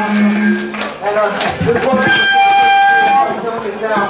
Alors, je crois que c'est ça.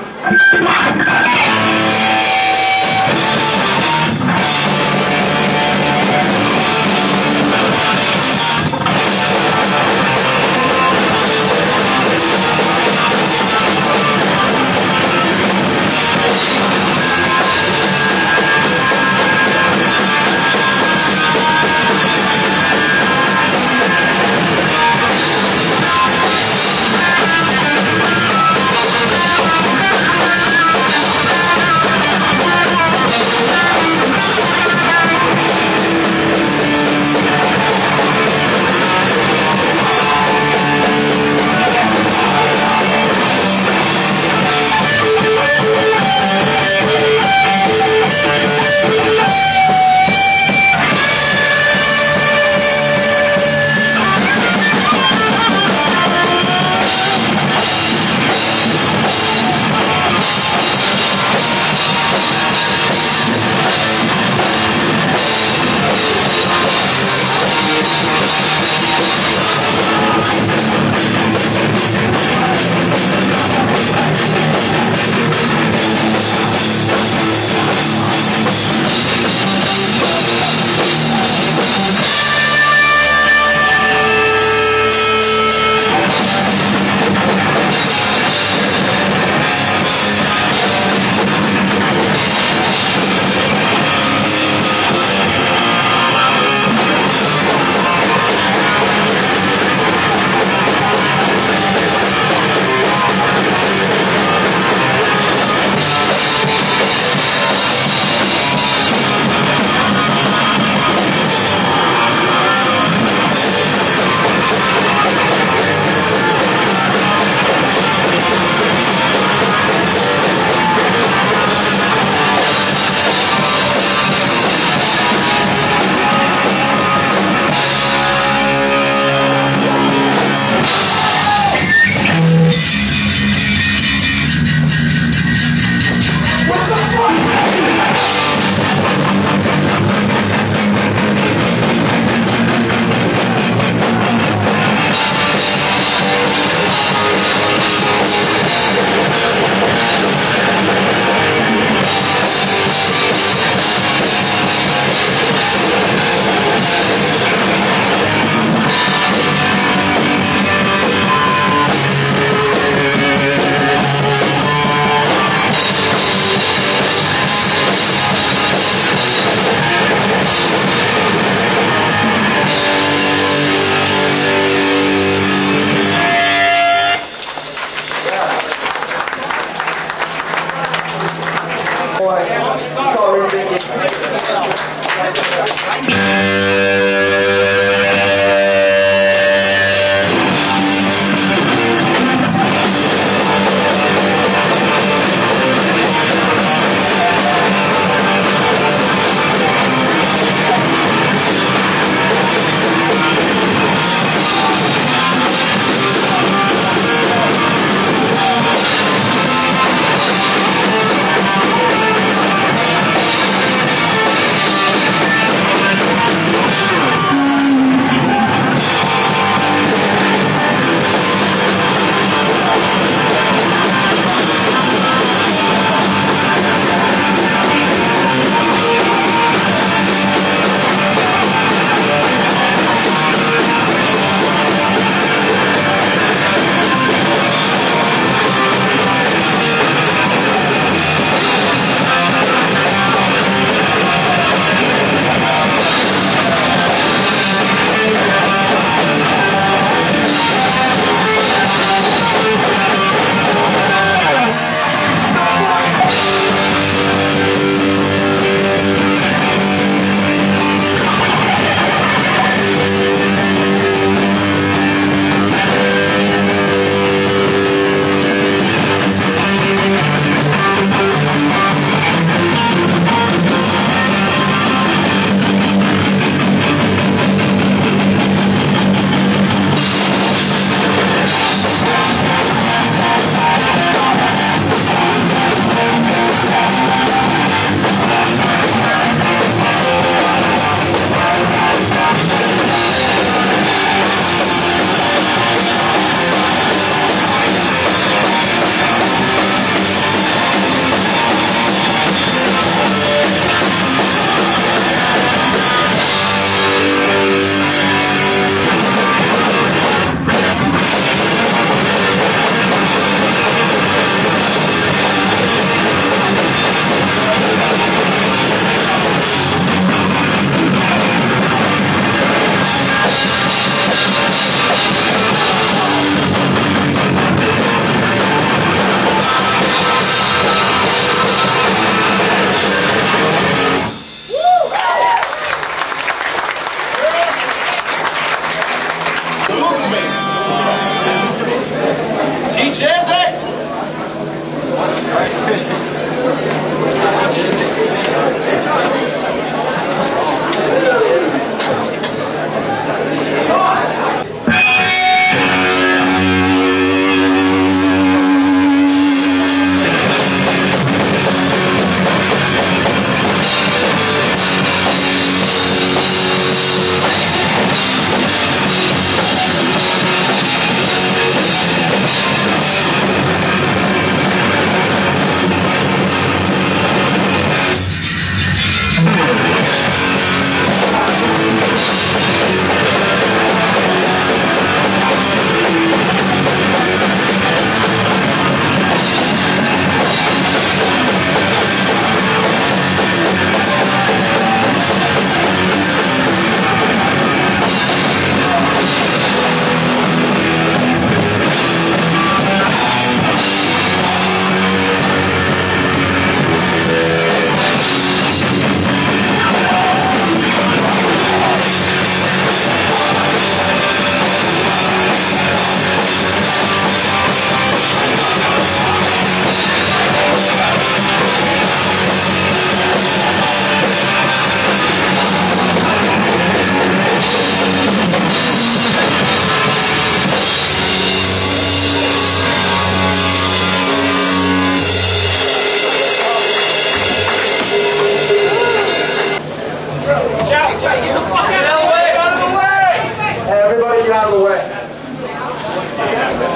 get out of the way.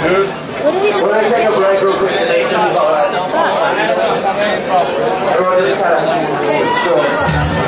Dude, we're going to take a break real quick. Everyone just kind of...